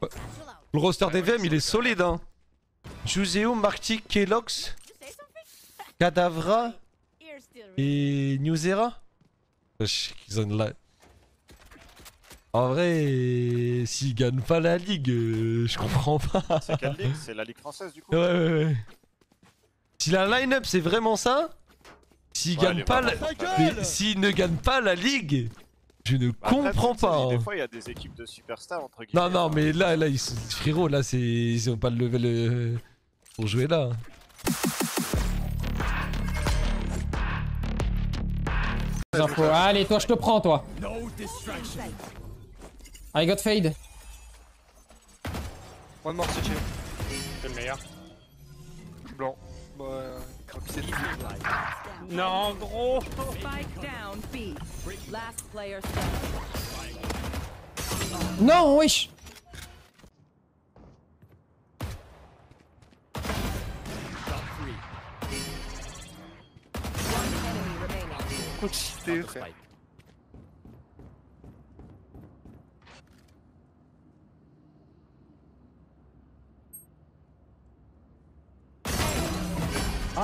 Le roster des VM il est solide hein. Juseo, Marty, Kelox, Cadavra et Newzera. Wesh, Ils ont la... En vrai, s'ils gagnent pas la ligue, euh, je comprends pas. C'est quelle ligue? C'est la ligue française du coup? Ouais, ouais, ouais. Si la line-up c'est vraiment ça, s'ils Ouais, gagnent pas la... s'ils ne gagnent pas la ligue, je ne Après, comprends sais, pas. Des hein. fois, il y a des équipes de superstars entre guillemets. Non, non, hein. mais là, là, ils sont... frérot, là, c'est... ils ont pas le level euh, pour jouer là. Allez, toi, je te prends, toi. I got fade. One more CT. C'est le meilleur. Blanc. Ouais, ouais. c'est Non, gros Spike down B. Last player standing. Non, wesh. One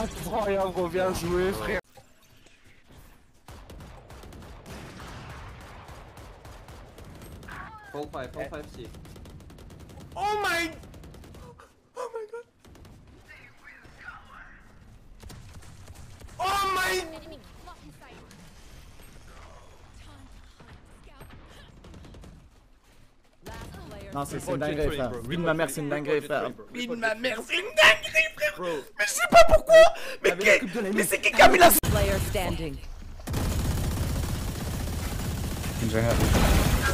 Incroyable, bien joué, frère. Full 5, full 5 C. Oh my... Oh my god. Oh my... Non, c'est une dinguerie, frère. Win ma mère, c'est une dinguerie, frère. Win ma mère, c'est une dinguerie, frère. Mais je sais pas pourquoi. Mais, qui- mais c'est qui qui a mis la... player standing.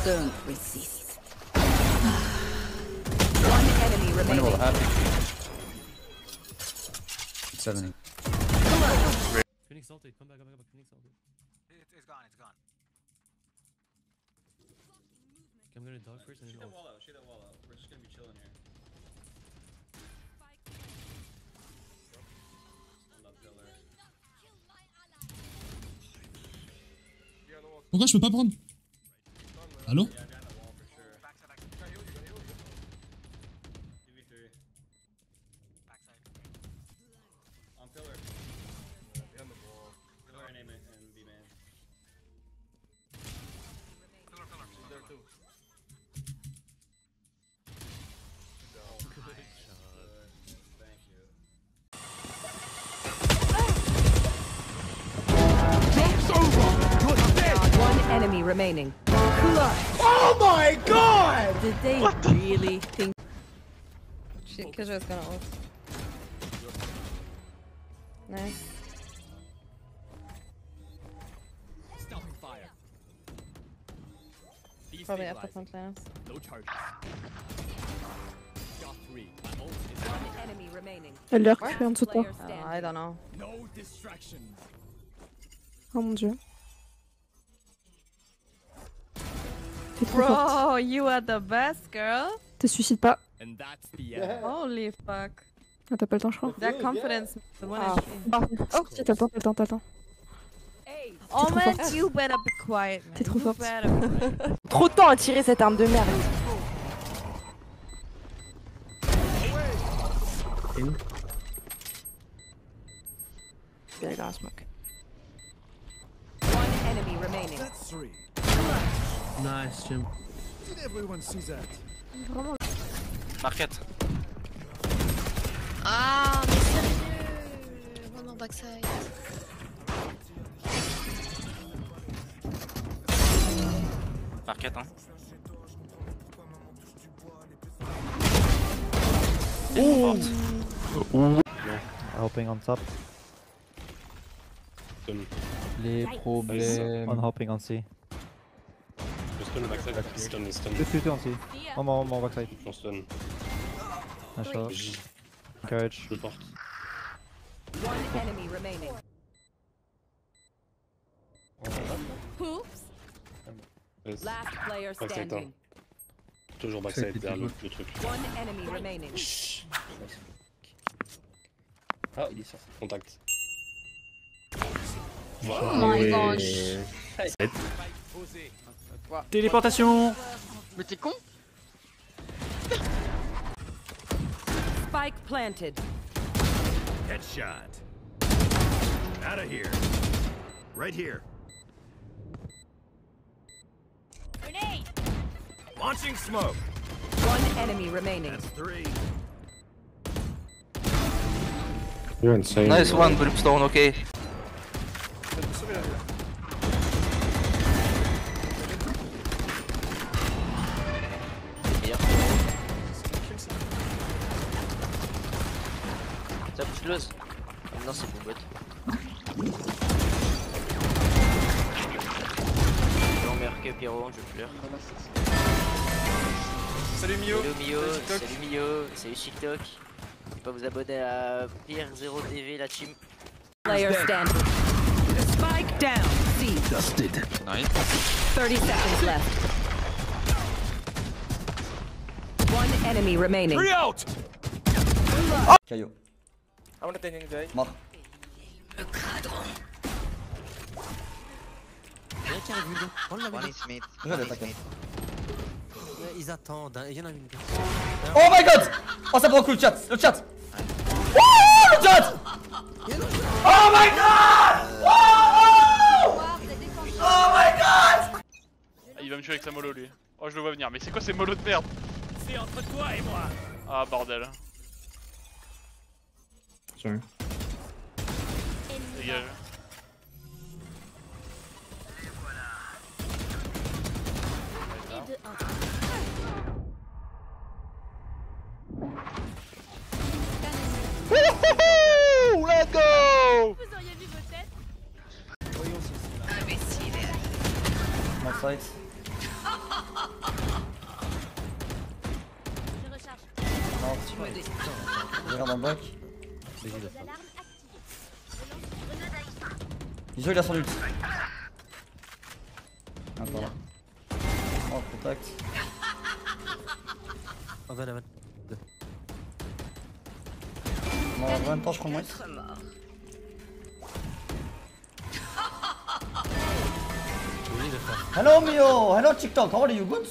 Don't resist. One enemy remaining. Phoenix ulted, come back, come back, come back. Phoenix ulted. It's gone, it's gone. Okay, I'm gonna dog first and then ult. out, shoot that wall out. We're just gonna be chilling here. Pourquoi je peux pas prendre? Allô? Enemy remaining. Oh my god! Did they really think? Shit, Killjoy's gonna ult. Nice. Probably upper front laners. One enemy remaining. Elle l'a Last en dessous de toi. player standing. I don't know. Oh mon dieu. T'es trop forte. Bro, you are the best, girl. Te suicide pas. Holy fuck. Ah, t'as pas le temps, je crois. That confidence. The one Ah. Ah. Oh, si, t'as le temps, t'as le temps, t'as le temps. Hey, Oh trop man, forte. you better be quiet. T'es trop forte. Trop de temps à tirer cette arme de merde. Yeah, I got smoke. one enemy remaining. Nice, Jim. Marquette. Ah, mais sérieux. More backside. Marquette, hein. Hopping on top. Les problèmes. On hopping on C. Stun backside, stun, stun. Two, two, two on C. One more, one more backside. On stun. Nice shot. Je porte. One enemy remaining. Oops. Yes. Last player Backside, standing. Toujours backside, derrière le, le truc. One enemy remaining. Ah, il est sorti. Contact. Oh my gosh. Téléportation Mais t'es con Spike planted. Headshot. Out of here. Right here. Grenade. Launching smoke. One enemy remaining. That's three. You're insane. Nice bro. one, Brimstone, okay. Close. Non, c'est bon, bot. Non, meilleur que Pyro, je pleure. Salut Mio. Salut Mio, Salut Mio, salut TikTok. N'oubliez pas vous abonner à Pire 0 TV, la team. Player standing. Spike down. C. Dusted. 30 seconds left. One enemy remaining. out! Caillot. Wanna take guy. Mort. One is mid. Ils attendent, il y en a une. Oh my god Oh ça prend coup le chat Le chat Wouh Le chat Oh my god Wow Oh my god Il va me tuer avec sa mollo lui. Oh je le vois venir, mais c'est quoi ces mollos de merde? C'est entre toi et moi. Ah bordel. Sorry. Dégage. Et de 1. Let's go Vous auriez vu vos têtes Mon site. Je recharge. Non, c'est pas. Je regarde en bac. À explosif. Iso il a son ult. Attends là. Oh contact. Oh, van, van. Non, en même temps je prends moins. Hello Mio! Hello TikTok, how are you good?